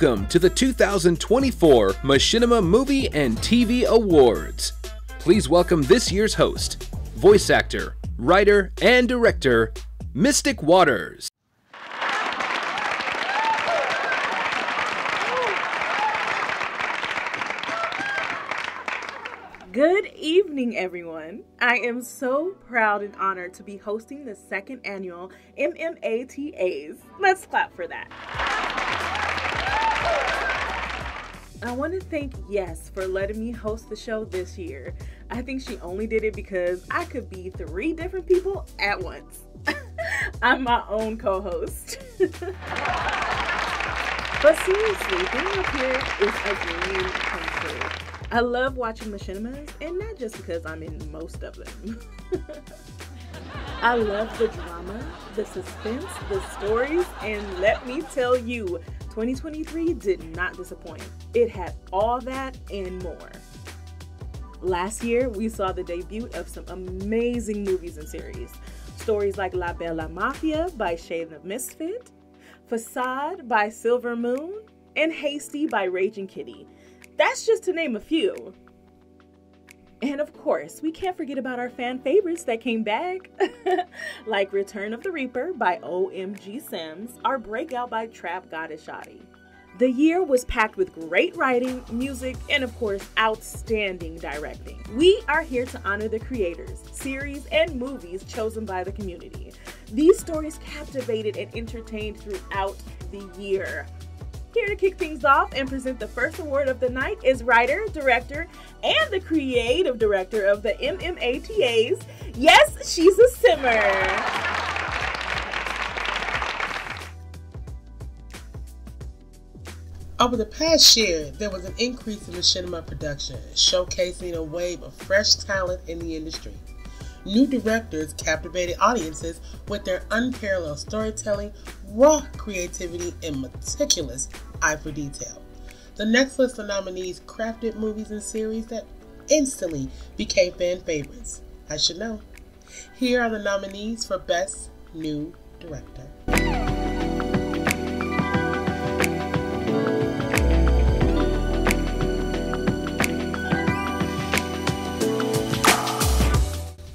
welcome to the 2024 Machinima Movie and TV Awards. Please welcome this year's host, voice actor, writer, and director, Mystic Waterz. Good evening, everyone. I am so proud and honored to be hosting the second annual MMATAs. Let's clap for that. I want to thank Yes for letting me host the show this year. I think she only did it because I could be three different people at once. I'm my own co host. But seriously, being up here is a dream come true. I love watching machinimas, and not just because I'm in most of them. I love the drama, the suspense, the stories, and let me tell you, 2023 did not disappoint. It had all that and more. Last year, we saw the debut of some amazing movies and series. Stories like La Bella Mafia by Shane the Misfit, Facade by Silver Moon, and Hasty by Raging Kitty. That's just to name a few. And of course, we can't forget about our fan favorites that came back, like Return of the Reaper by OMG Sims, our breakout by Trap Goddess Shoddy. The year was packed with great writing, music, and of course, outstanding directing. We are here to honor the creators, series, and movies chosen by the community. These stories captivated and entertained throughout the year. Here to kick things off and present the first award of the night is writer, director, and the creative director of the MMATAs. Yes, she's a simmer. Over the past year, there was an increase in machinima production, showcasing a wave of fresh talent in the industry. New directors captivated audiences with their unparalleled storytelling, raw creativity, and meticulous eye for detail. The next list of nominees crafted movies and series that instantly became fan favorites. I should know. Here are the nominees for Best New Director.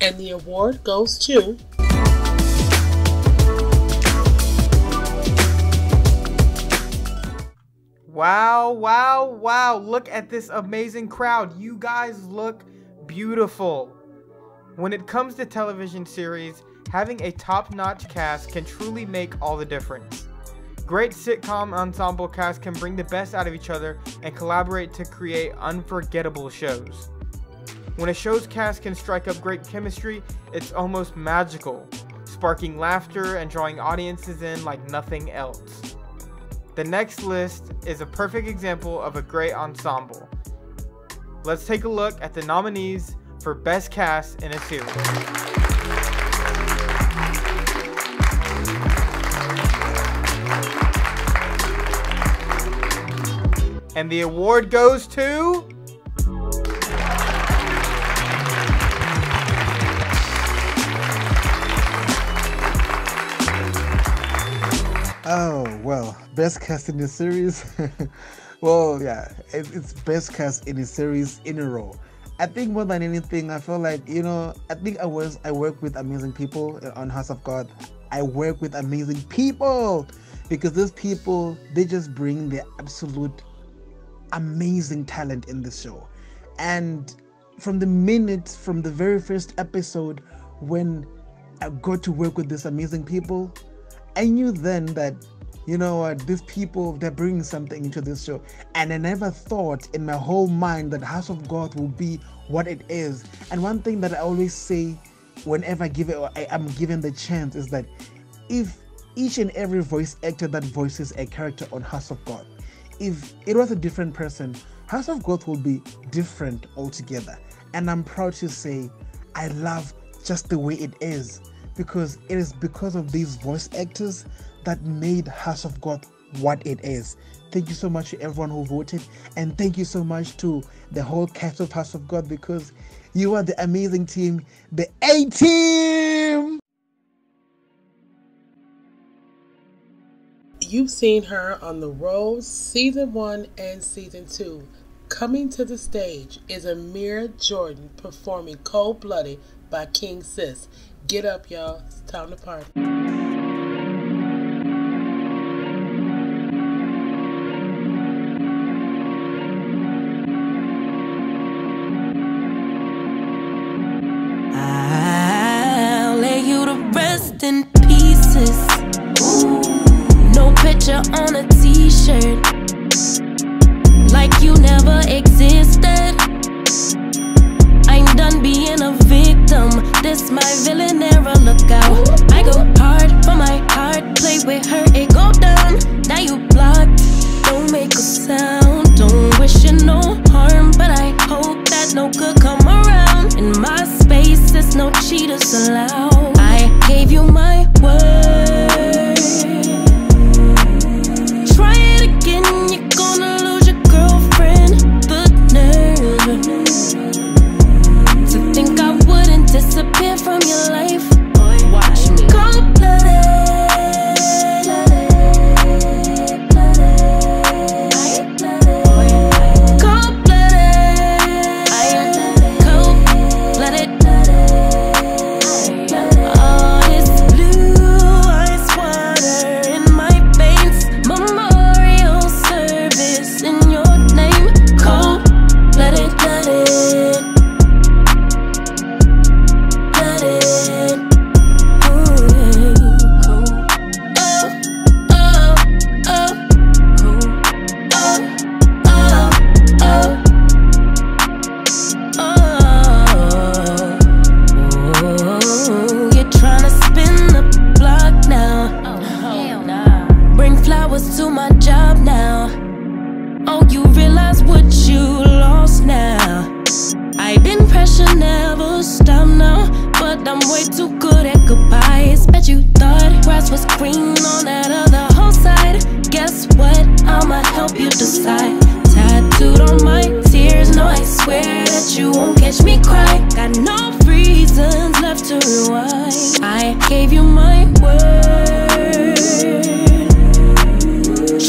And the award goes to Wow, wow, wow. Look at this amazing crowd. You guys look beautiful. When it comes to television series, having a top notch cast can truly make all the difference. Great sitcom ensemble cast can bring the best out of each other and collaborate to create unforgettable shows. When a show's cast can strike up great chemistry, it's almost magical, sparking laughter and drawing audiences in like nothing else. The next list is a perfect example of a great ensemble. Let's take a look at the nominees for Best Cast in a Series. And the award goes to. Oh, well, best cast in the series. well, yeah, it's best cast in a series in a row. I think more than anything, I feel like, you know, I think I was I work with amazing people on House of God. I work with amazing people because those people they just bring the absolute amazing talent in the show. And from the minute from the very first episode when I got to work with these amazing people, I knew then that, you know what, these people, they're bringing something into this show. And I never thought in my whole mind that House of God will be what it is. And one thing that I always say whenever I give it, I, am given the chance is that if each and every voice actor that voices a character on House of God, if it was a different person, House of God will be different altogether. And I'm proud to say I love just the way it is because it is because of these voice actors that made House of God what it is. Thank you so much to everyone who voted, and thank you so much to the whole cast of House of God because you are the amazing team, the A team. You've seen her on The Rose season one and season two. Coming to the stage is Amira Jordan performing Cold Blooded by King Sis. Get up, y'all. It's time to party.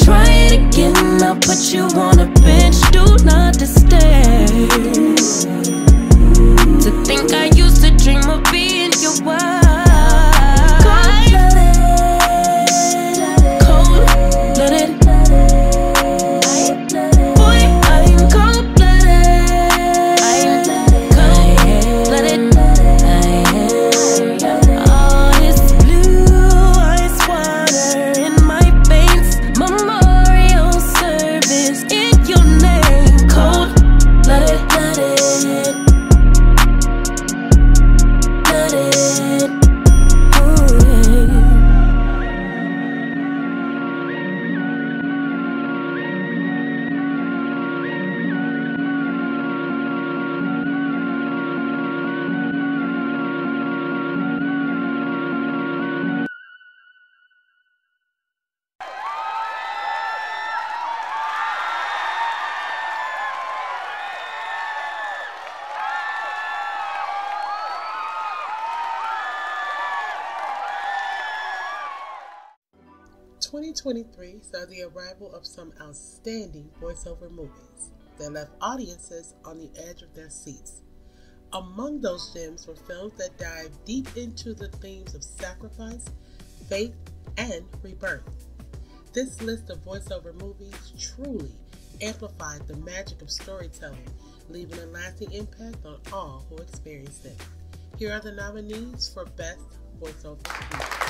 Try it again, I'll put you on a bench. Do not disturb. To think I 2023 saw the arrival of some outstanding voiceover movies that left audiences on the edge of their seats. Among those gems were films that dive deep into the themes of sacrifice, faith, and rebirth. This list of voiceover movies truly amplified the magic of storytelling, leaving a lasting impact on all who experienced it. Here are the nominees for Best Voiceover Movie.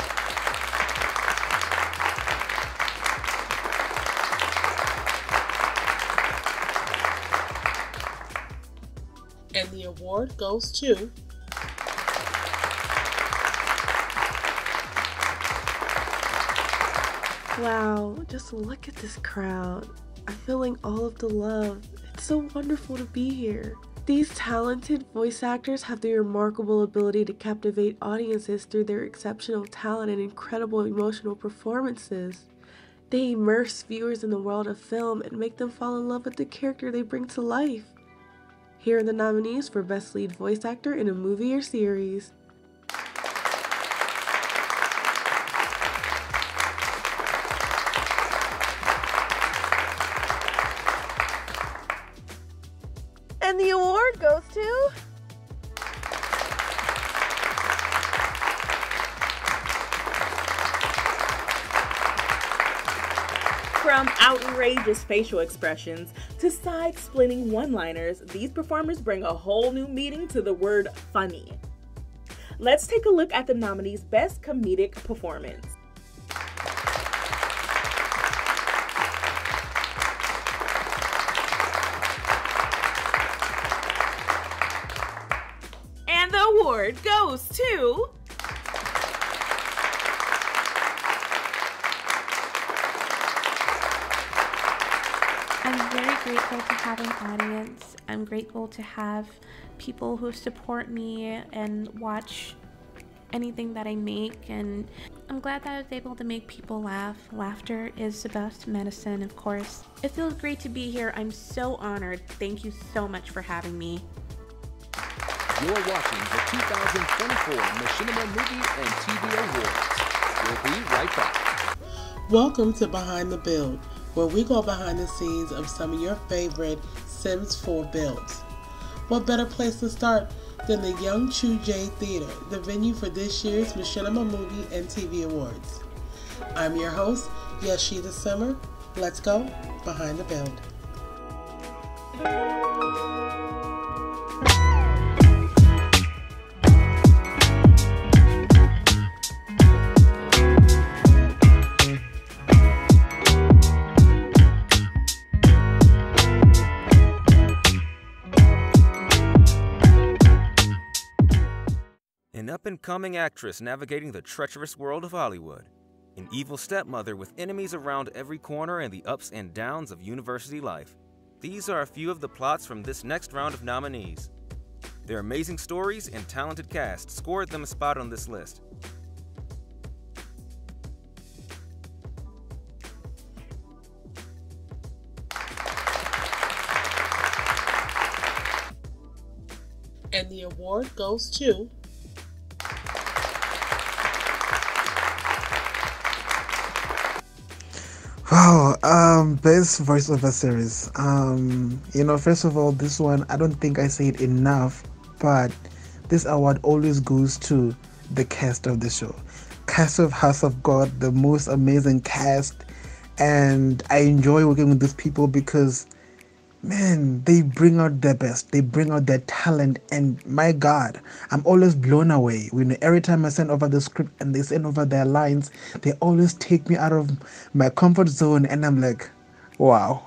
And the award goes to Wow, just look at this crowd. I'm feeling all of the love. It's so wonderful to be here. These talented voice actors have the remarkable ability to captivate audiences through their exceptional talent and incredible emotional performances. They immerse viewers in the world of film and make them fall in love with the character they bring to life. Here are the nominees for Best Lead Voice Actor in a Movie or Series. And the award goes to. From outrageous facial expressions to side splitting one liners, these performers bring a whole new meaning to the word funny. Let's take a look at the nominees' best comedic performance. And the award goes to. Grateful to have an audience. I'm grateful to have people who support me and watch anything that I make. And I'm glad that I was able to make people laugh. Laughter is the best medicine, of course. It feels great to be here. I'm so honored. Thank you so much for having me. You're watching the 2024 Machinima Movie and TV Awards. We'll be right back. Welcome to Behind the Build, where we go behind the scenes of some of your favorite Sims 4 builds. What better place to start than the Young Chu J Theater, the venue for this year's Machinima Movie and TV Awards. I'm your host, Yes She's a Simmer. Let's go behind the build. Up and coming actress navigating the treacherous world of Hollywood. An evil stepmother with enemies around every corner and the ups and downs of university life. These are a few of the plots from this next round of nominees. Their amazing stories and talented cast scored them a spot on this list. And the award goes to Wow, um, best voiceover series. Um, you know, first of all, this one I don't think I say it enough, but this award always goes to the cast of the show. Cast of House of God, the most amazing cast, and I enjoy working with these people because man, they bring out their best. They bring out their talent, and my God, I'm always blown away. When every time I send over the script and they send over their lines, they always take me out of my comfort zone, and I'm like, wow.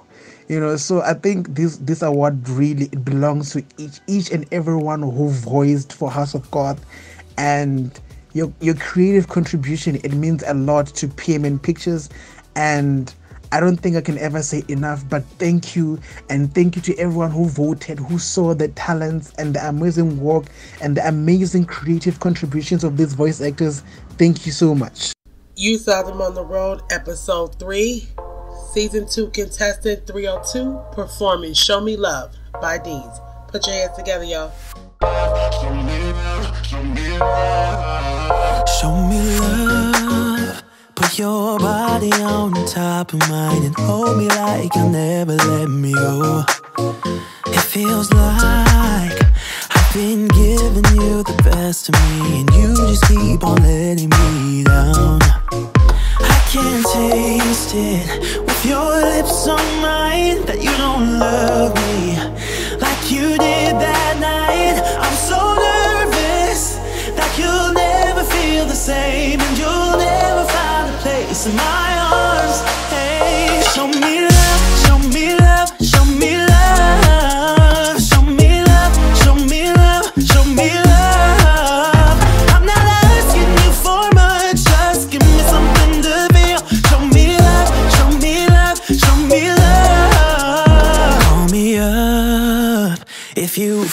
You know, so I think this this award really it belongs to each each and everyone who voiced for House of God, and your your creative contribution. It means a lot to PMN Pictures, and I don't think I can ever say enough, but thank you and thank you to everyone who voted, who saw the talents and the amazing work and the amazing creative contributions of these voice actors. Thank you so much. You Saw Them on the Road, Episode 3, Season 2 Contestant 302, performing Show Me Love by Deans. Put your hands together, y'all. Show me love, put your body on top of mine and hold me like you'll never let me go. It feels like I've been giving you the best of me, and you just keep on letting me down. I can't taste it with your lips on mine that you don't love me like you did that night. I'm so nervous that you'll never feel the same, in my arms. Hey, show me love, show me love, show me love, show me love, show me love, show me love. I'm not asking you for much, just give me something to feel. Show me love, show me love, show me love. Call me up if you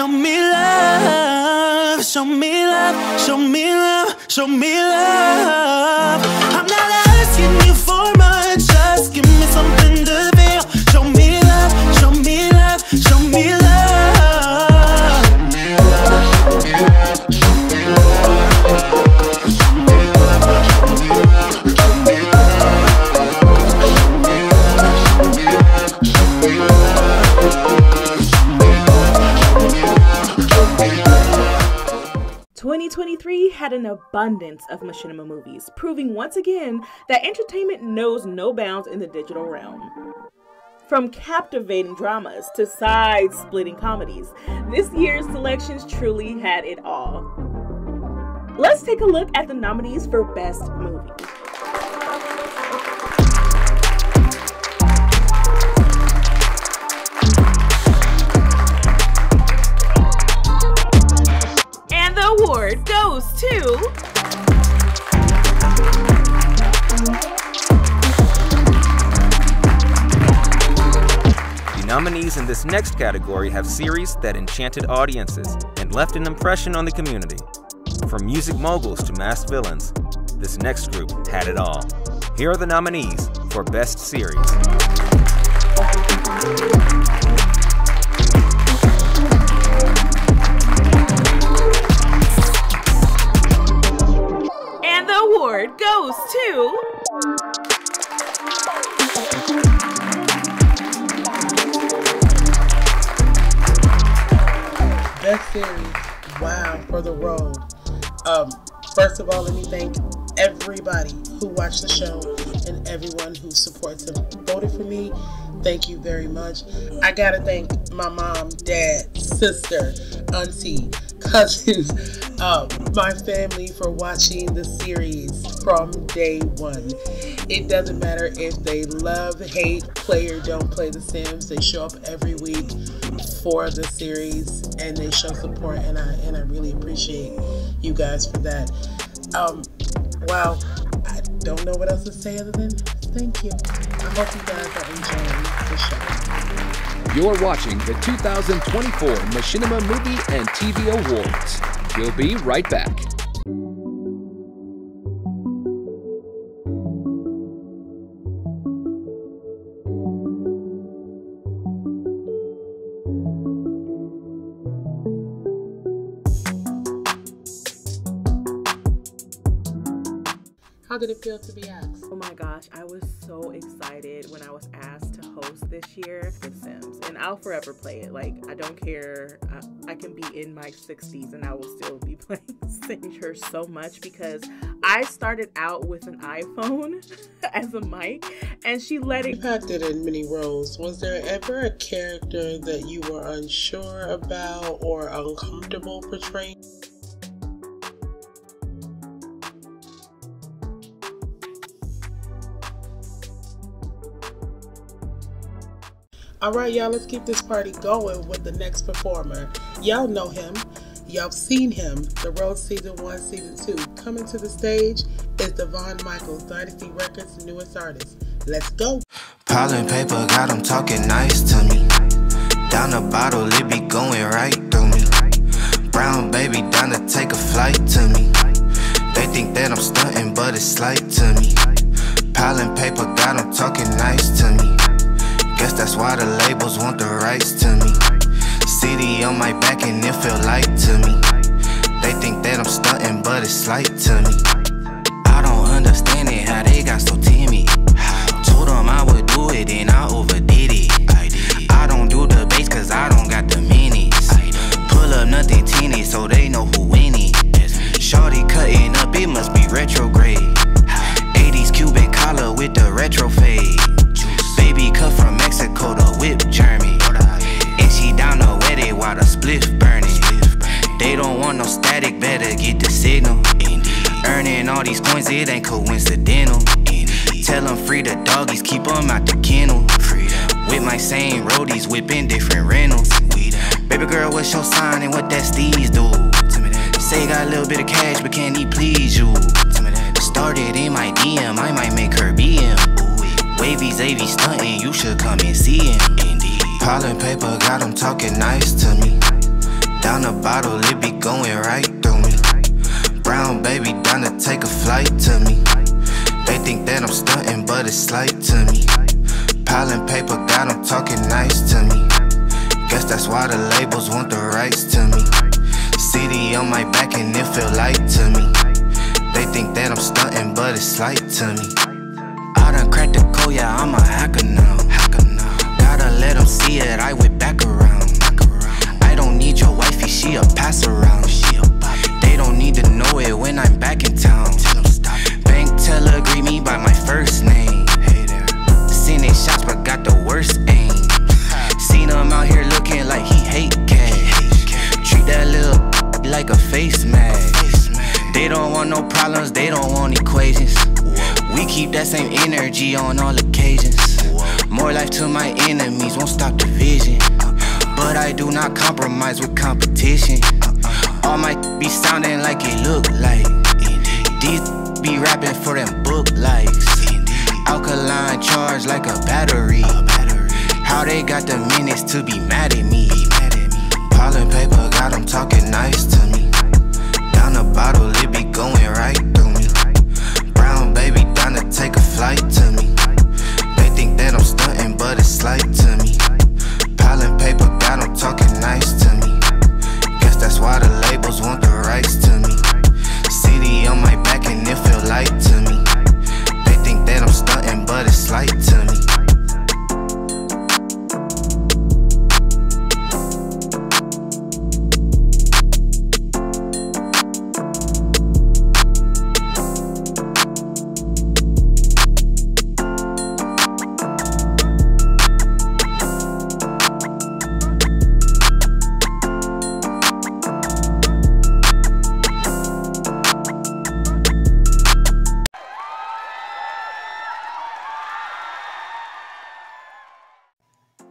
show me love, show me love, show me love, show me love. Had an abundance of machinima movies, proving once again that entertainment knows no bounds in the digital realm. From captivating dramas to side splitting comedies, this year's selections truly had it all. Let's take a look at the nominees for Best Movie. And the award goes to. The nominees in this next category have series that enchanted audiences and left an impression on the community. From music moguls to masked villains, this next group had it all. Here are the nominees for Best Series. Award goes to. Best series. Wow, for the road. Um, first of all, let me thank everybody who watched the show and everyone who supports and voted for me. Thank you very much. I gotta thank my mom, dad, sister, auntie, cousins, uh, my family for watching the series from day one. It doesn't matter if they love, hate, play, or don't play The Sims. They show up every week for the series and they show support, and I and I really appreciate you guys for that. Um, wow, I don't know what else to say other than thank you. I hope you guys are enjoying the show. You're watching the 2024 Machinima Movie and TV Awards. We'll be right back. How did it feel to be asked? Oh my gosh, I was so excited when I was asked to host this year The Sims, and I'll forever play it. Like, I don't care. I, I can be in my 60s and I will still be playing Sims her so much because I started out with an iPhone as a mic, and she let it. You acted in many roles. Was there ever a character that you were unsure about or uncomfortable portraying? All right, y'all, let's keep this party going with the next performer. Y'all know him. Y'all seen him. The Road Season 1, Season 2. Coming to the stage is Devon Michaels, Dynasty Records' newest artist. Let's go. Pile and paper got them talking nice to me. Down the bottle, it be going right through me. Brown baby down to take a flight to me. They think that I'm stunting, but it's slight to me. Pile and paper got them talking nice to me. Guess that's why the labels want the rights to me. City on my back and it feel light to me. They think that I'm stunting, but it's slight to me. I don't understand it, how they got so timid. Told them I would do it and I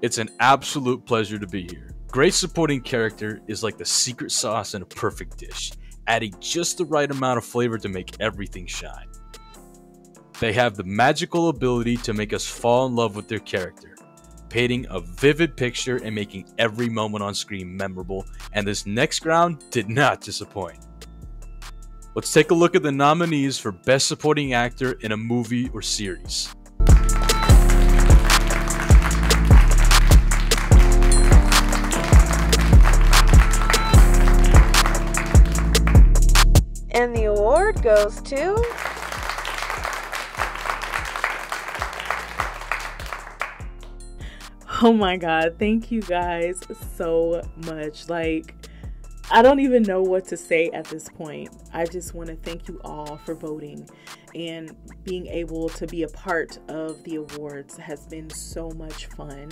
It's an absolute pleasure to be here. Great supporting character is like the secret sauce in a perfect dish, adding just the right amount of flavor to make everything shine. They have the magical ability to make us fall in love with their character, painting a vivid picture and making every moment on screen memorable, and this next round did not disappoint. Let's take a look at the nominees for Best Supporting Actor in a Movie or Series. award goes to. Oh my God, thank you guys so much. Like, I don't even know what to say at this point. I just want to thank you all for voting and being able to be a part of the awards has been so much fun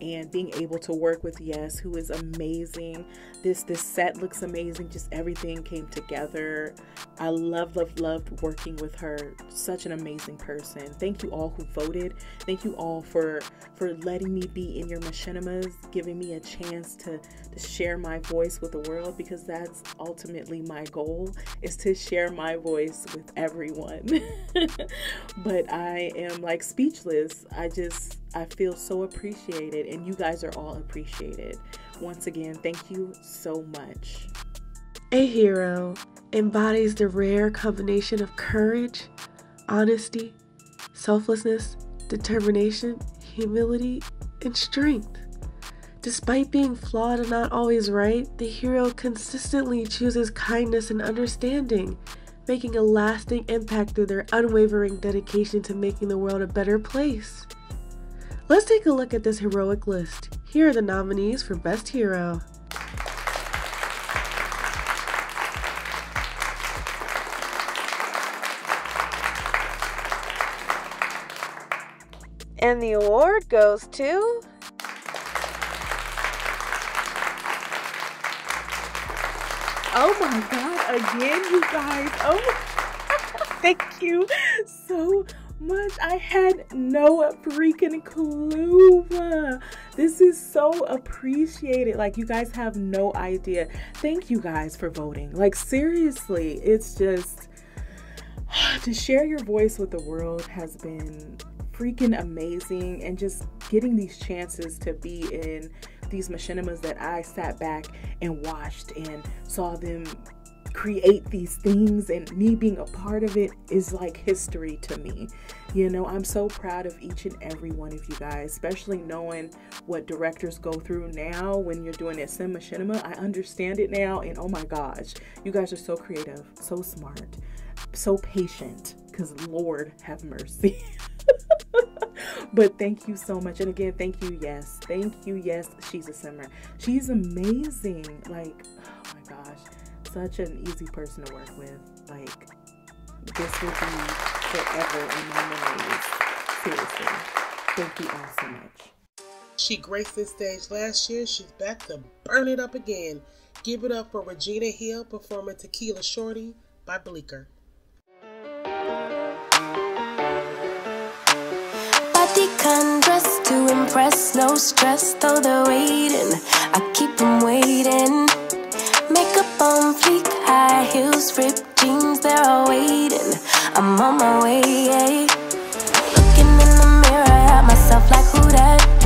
and being able to work with Yes who is amazing. This this set looks amazing. Just everything came together. I love love loved working with her. Such an amazing person. Thank you all who voted. Thank you all for for letting me be in your machinimas, giving me a chance to to share my voice with the world because that's ultimately my goal is to share my voice with everyone. but I am like speechless. I just, I feel so appreciated, and you guys are all appreciated. Once again, thank you so much. A hero embodies the rare combination of courage, honesty, selflessness, determination, humility, and strength. Despite being flawed and not always right, the hero consistently chooses kindness and understanding making a lasting impact through their unwavering dedication to making the world a better place. Let's take a look at this heroic list. Here are the nominees for Best Hero. And the award goes to Oh my god, again, you guys. Oh, thank you so much. I had no freaking clue. This is so appreciated. Like, you guys have no idea. Thank you guys for voting. Like, seriously, it's just to share your voice with the world has been freaking amazing and just getting these chances to be in these machinimas that I sat back and watched and saw them create these things and me being a part of it is like history to me. You know, I'm so proud of each and every one of you guys, especially knowing what directors go through now when you're doing a sim machinima. I understand it now and oh my gosh, you guys are so creative, so smart, so patient because Lord have mercy. but thank you so much. And again, thank you. Yes. Thank you. Yes. She's a simmer. She's amazing. Like, oh my gosh. Such an easy person to work with. Like, this will be forever in my memories. Seriously. Thank you all so much. She graced this stage last year. She's back to burn it up again. Give it up for Regina Hill performing Tequila Shorty by Bleecker. Kind dress to impress, no stress, though they're waiting. I keep them waiting. Makeup on fleek, high heels, ripped jeans, they're all waiting. I'm on my way. Looking in the mirror at myself like who that?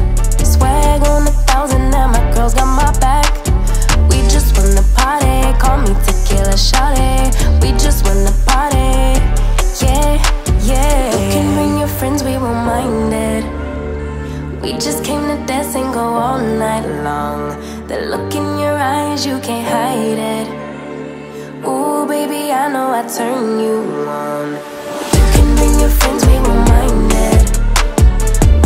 Turn you on. You can bring your friends, we won't mind it.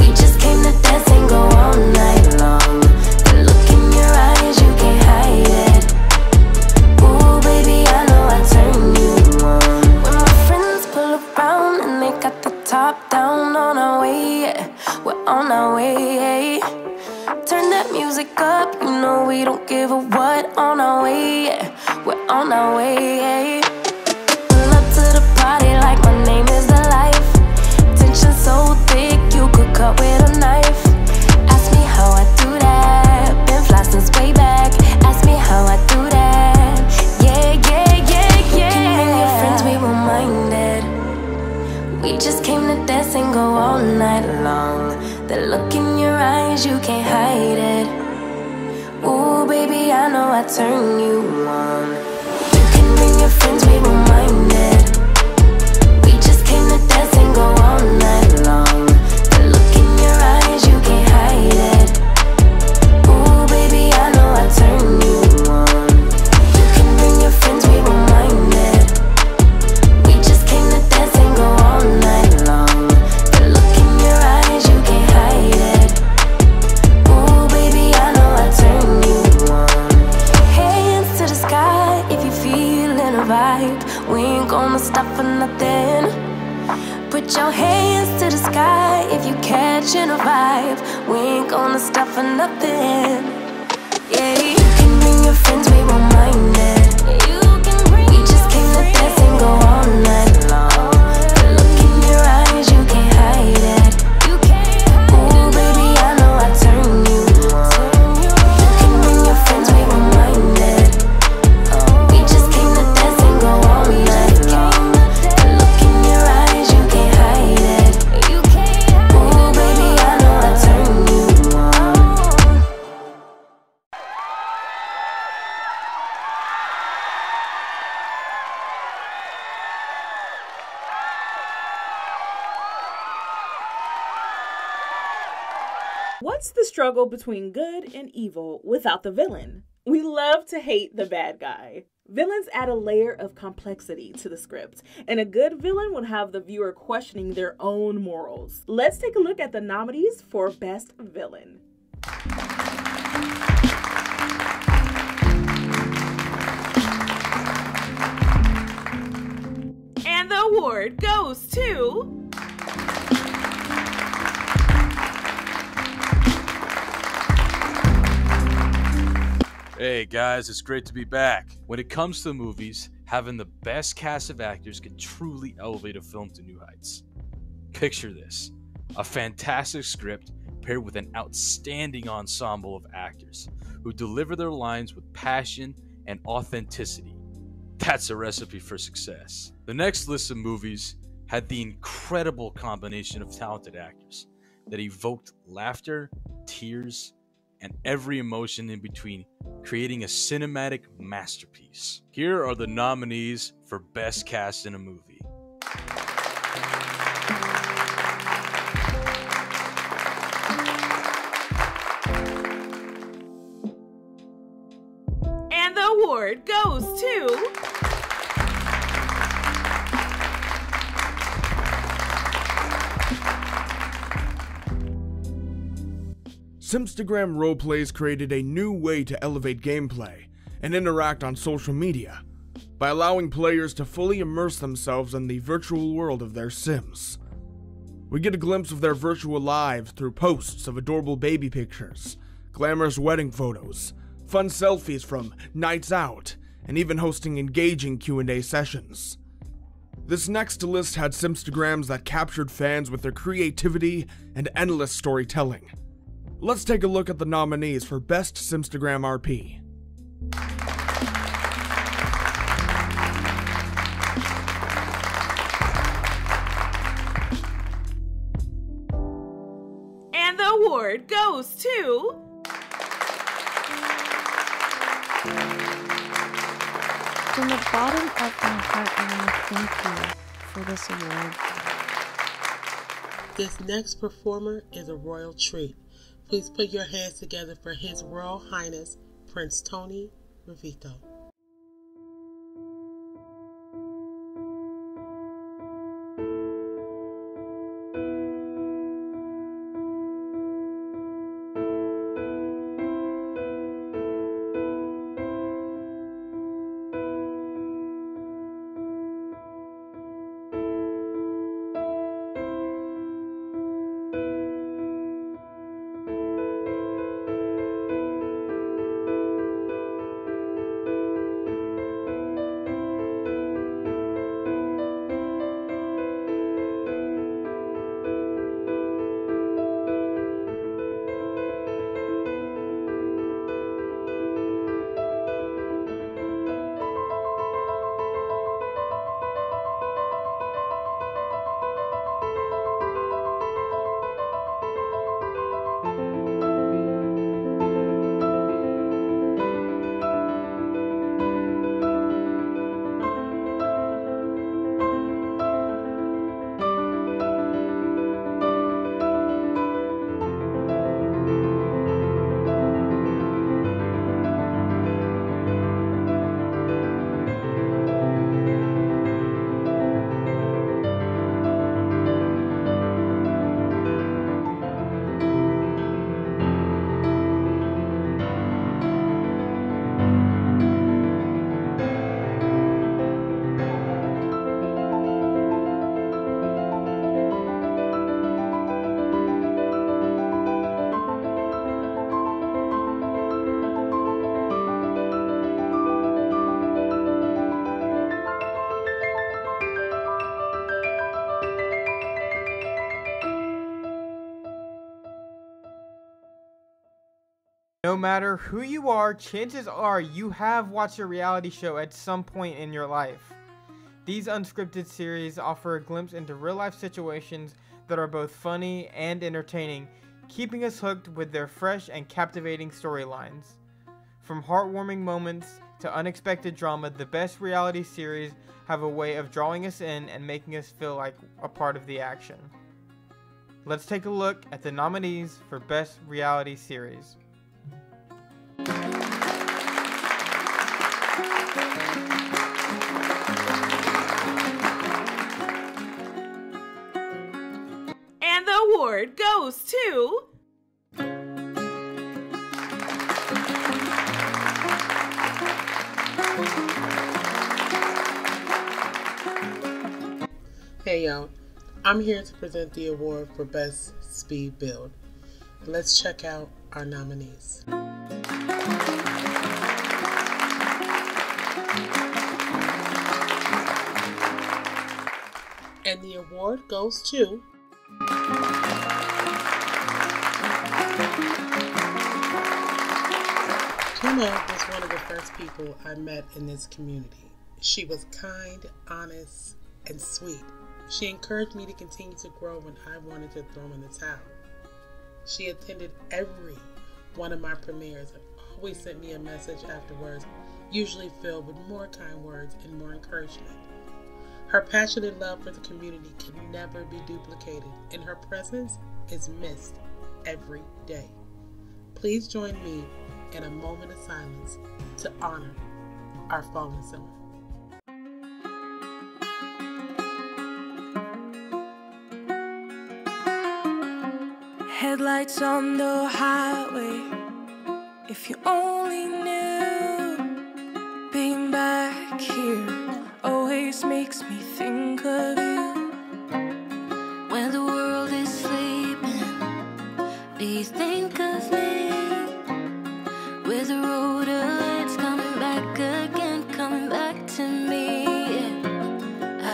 We just came to dance and go all night long. The look in your eyes, you can't hide it. Ooh, baby, I know I turn you on. When my friends pull around and they got the top down on our way, yeah. we're on our way. Turn that music up, you know we don't give a what on our way, yeah. we're on our way. Pull up to the party like my name is the life. Tension so thick, you could cut with a knife. Ask me how I do that, been fly since way back. Ask me how I do that, yeah, yeah, yeah, yeah. You can bring your friends, we won't mind it. We just came to dance and go all night long. The look in your eyes, you can't hide it. Ooh, baby, I know I turn you on. You can bring your friends, we won't between good and evil without the villain? We love to hate the bad guy. Villains add a layer of complexity to the script, and a good villain would have the viewer questioning their own morals. Let's take a look at the nominees for Best Villain. And the award goes to. Hey guys, it's great to be back. When it comes to movies, having the best cast of actors can truly elevate a film to new heights. Picture this a fantastic script paired with an outstanding ensemble of actors who deliver their lines with passion and authenticity. That's a recipe for success. The next list of movies had the incredible combination of talented actors that evoked laughter, tears, and every emotion in between, creating a cinematic masterpiece. Here are the nominees for Best Cast in a Movie. And the award goes to. Simstagram roleplays created a new way to elevate gameplay and interact on social media by allowing players to fully immerse themselves in the virtual world of their Sims. We get a glimpse of their virtual lives through posts of adorable baby pictures, glamorous wedding photos, fun selfies from nights out, and even hosting engaging Q&A sessions. This next list had Simstagrams that captured fans with their creativity and endless storytelling. Let's take a look at the nominees for Best Simstagram RP. And the award goes to. From the bottom of my heart, I want to thank you for this award. This next performer is a royal treat. Please put your hands together for His Royal Highness Prince Tony Revito. No matter who you are, chances are you have watched a reality show at some point in your life. These unscripted series offer a glimpse into real life situations that are both funny and entertaining, keeping us hooked with their fresh and captivating storylines. From heartwarming moments to unexpected drama, the best reality series have a way of drawing us in and making us feel like a part of the action. Let's take a look at the nominees for Best Reality Series. Award goes to. Hey y'all, I'm here to present the award for Best Speed Build. Let's check out our nominees. And the award goes to. Tuna was one of the first people I met in this community. She was kind, honest, and sweet. She encouraged me to continue to grow when I wanted to throw in the towel. She attended every one of my premieres and always sent me a message afterwards, usually filled with more kind words and more encouragement. Her passionate love for the community can never be duplicated, and her presence is missed every day. Please join me in a moment of silence to honor our fallen simmer. Headlights on the highway. If you only knew, being back here always makes me think of you. When the world is sleeping, do you think of me? With the road ahead's coming back again, coming back to me.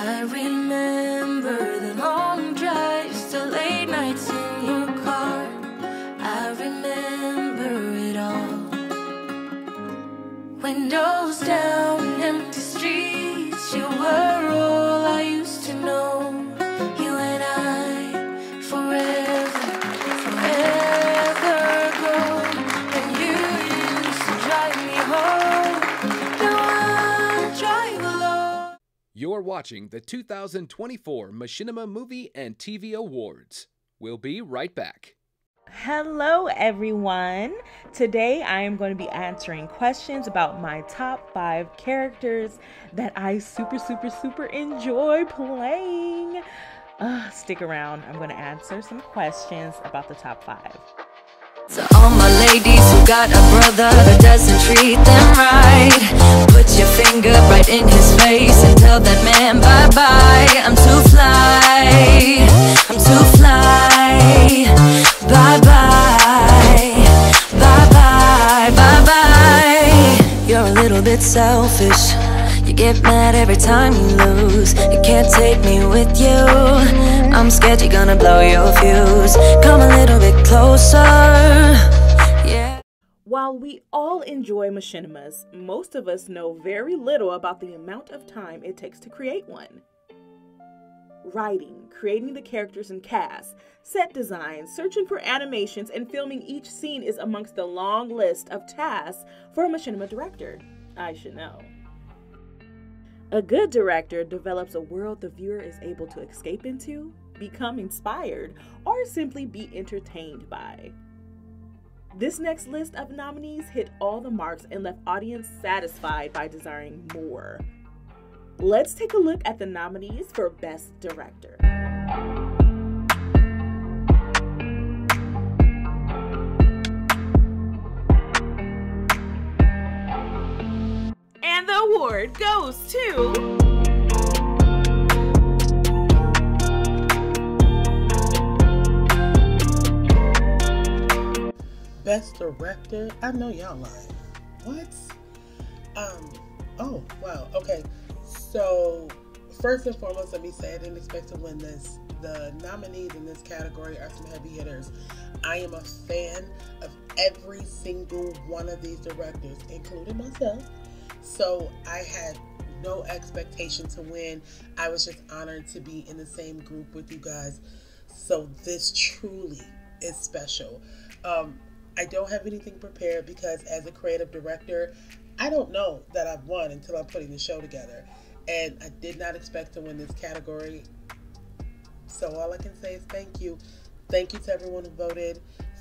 I remember the long drives, the late nights in your car. I remember it all. Windows down, empty streets, You're watching the 2024 Machinima Movie and TV Awards. We'll be right back. Hello, everyone. Today I am going to be answering questions about my top five characters that I super, super, super enjoy playing. Uh, stick around. I'm going to answer some questions about the top five. To all my ladies who got a brother that doesn't treat them right, put your finger right in his face and tell that man bye bye. I'm too fly, I'm too fly. Bye bye, bye bye, bye bye. You're a little bit selfish. You get mad every time you lose. You can't take me with you. I'm scared you're gonna blow your fuse. Come a little bit closer. Yeah. While we all enjoy machinimas, most of us know very little about the amount of time it takes to create one. Writing, creating the characters and cast, set design, searching for animations, and filming each scene is amongst the long list of tasks for a machinima director. I should know. A good director develops a world the viewer is able to escape into, become inspired, or simply be entertained by. This next list of nominees hit all the marks and left audience satisfied by desiring more. Let's take a look at the nominees for Best Director. And the award goes to. Best director? I know y'all lying. What? Um. Oh wow. Okay. So first and foremost, let me say I didn't expect to win this. The nominees in this category are some heavy hitters. I am a fan of every single one of these directors, including myself. So I had no expectation to win. I was just honored to be in the same group with you guys. So this truly is special. Um, I don't have anything prepared because as a creative director, I don't know that I've won until I'm putting the show together. And I did not expect to win this category. So all I can say is thank you. Thank you to everyone who voted.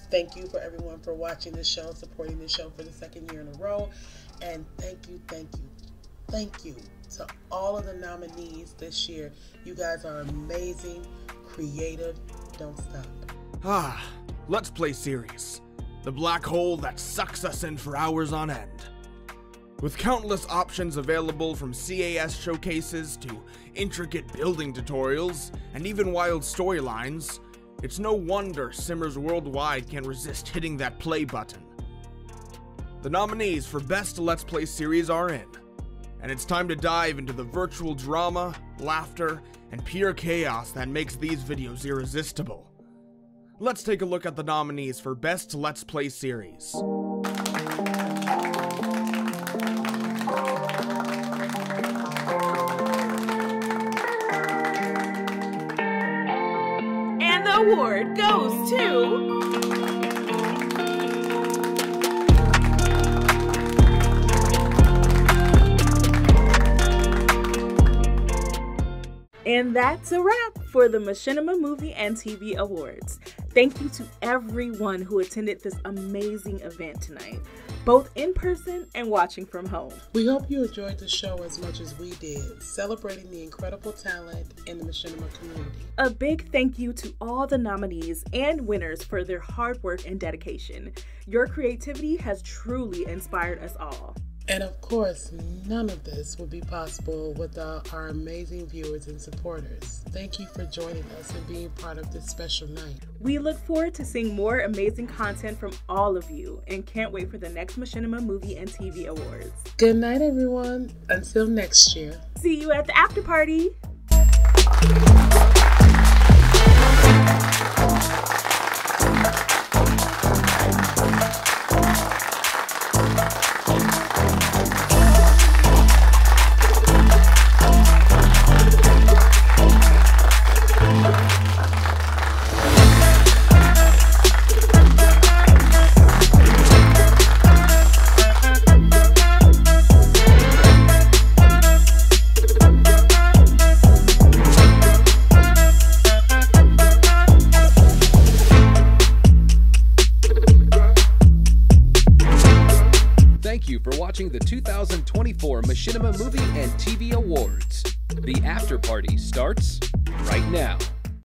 Thank you for everyone for watching the show, supporting the show for the second year in a row. And thank you, thank you, thank you to all of the nominees this year. You guys are amazing, creative. Don't stop. Ah, Let's Play series. The black hole that sucks us in for hours on end. With countless options available from CAS showcases to intricate building tutorials and even wild storylines, it's no wonder Simmers Worldwide can't resist hitting that play button. The nominees for Best Let's Play series are in, and it's time to dive into the virtual drama, laughter, and pure chaos that makes these videos irresistible. Let's take a look at the nominees for Best Let's Play series. And the award goes to. And that's a wrap for the Machinima Movie and TV Awards. Thank you to everyone who attended this amazing event tonight, both in person and watching from home. We hope you enjoyed the show as much as we did, celebrating the incredible talent in the Machinima community. A big thank you to all the nominees and winners for their hard work and dedication. Your creativity has truly inspired us all. And of course, none of this would be possible without our amazing viewers and supporters. Thank you for joining us and being part of this special night. We look forward to seeing more amazing content from all of you and can't wait for the next Machinima Movie and TV Awards. Good night, everyone. Until next year. See you at the after party.